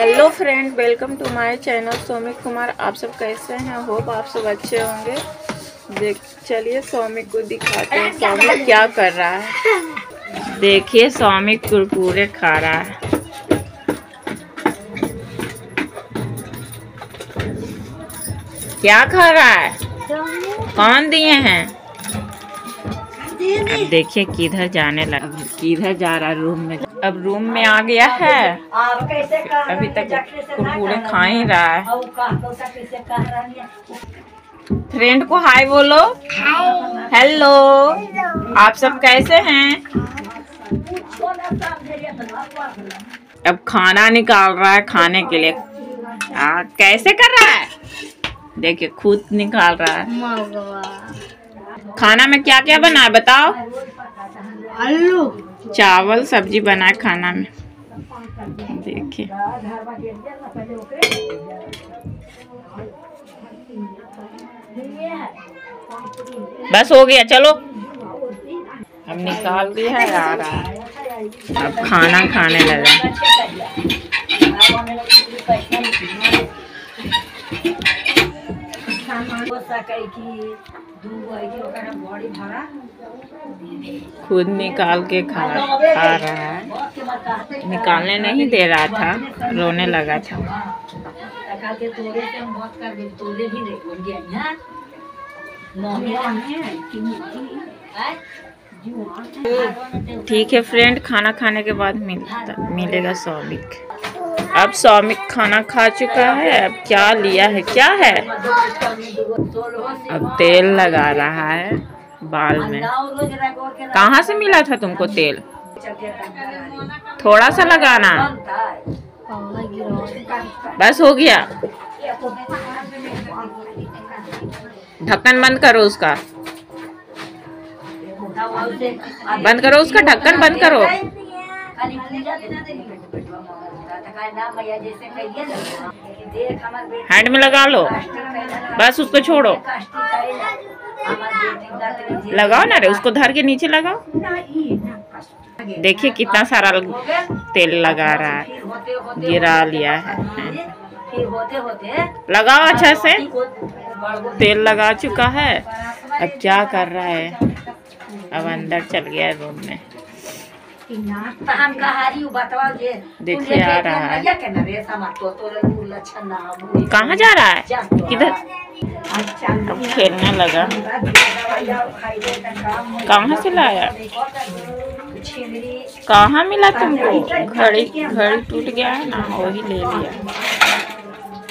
Hello friend, welcome to my channel Saumik Kumar. आप सब कैसे हैं? होप आप सब अच्छे होंगे। देख, चलिए सौमिक को दिखाते हैं। सौमिक क्या कर रहा है? देखिए, सौमिक कुरकुरे खा रहा है। क्या खा रहा है? कौन दिए हैं? देखिए, किधर जाने लगा। किधर जा रहा रूम में? अब रूम में आ गया है। अभी तक कुरकुरे खा ही रहा है। फ्रेंड को हाय बोलो। हेलो। आप सब कैसे हैं? अब खाना निकाल रहा है खाने के लिए। आ, कैसे कर रहा है? देखिए खुद निकाल रहा है। खाना में क्या क्या बना है बताओ। आलू। चावल, सब्ज़ी बना खाना में। देखिए। बस हो गया, चलो। हम निकाल दिया है रहा है। अब खाना खाने लगा। खुद निकाल के खा खा रहा है। निकालने नहीं दे रहा था रोने लगा था। ठीक है फ्रेंड खाना खाने के बाद मिलता मिलेगा सौमिक अब सौमिक खाना खा चुका है, अब क्या लिया है, क्या है? अब तेल लगा रहा है बाल में। कहाँ से मिला था तुमको तेल? थोड़ा सा लगाना। बस हो गया। ढक्कन बंद करो उसका। बंद करो उसका, ढक्कन बंद करो। हैंड में लगा लो। बस उसको छोड़ो। लगाओ ना रे, उसको धर के नीचे लगाओ। देखिए कितना सारा तेल लगा रहा है, गिरा लिया है। लगाओ अच्छा से। तेल लगा चुका है। अब क्या कर रहा है? अब अंदर चल गया है रूम में। देखिए आ रहा है। कहाँ जा रहा है? किधर? अब खेलने लगा। कहाँ से लाया? कहाँ मिला तुमको? घड़ी घड़ी टूट गया है ना वही ले लिया।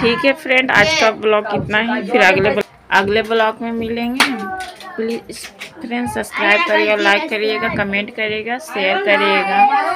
ठीक है फ्रेंड आज का ब्लॉग इतना ही, फिर अगले अगले ब्लॉग में मिलेंगे प्लीज़ फ्रेंड सब्सक्राइब करिएगा लाइक करिएगा कमेंट करिएगा शेयर करिएगा।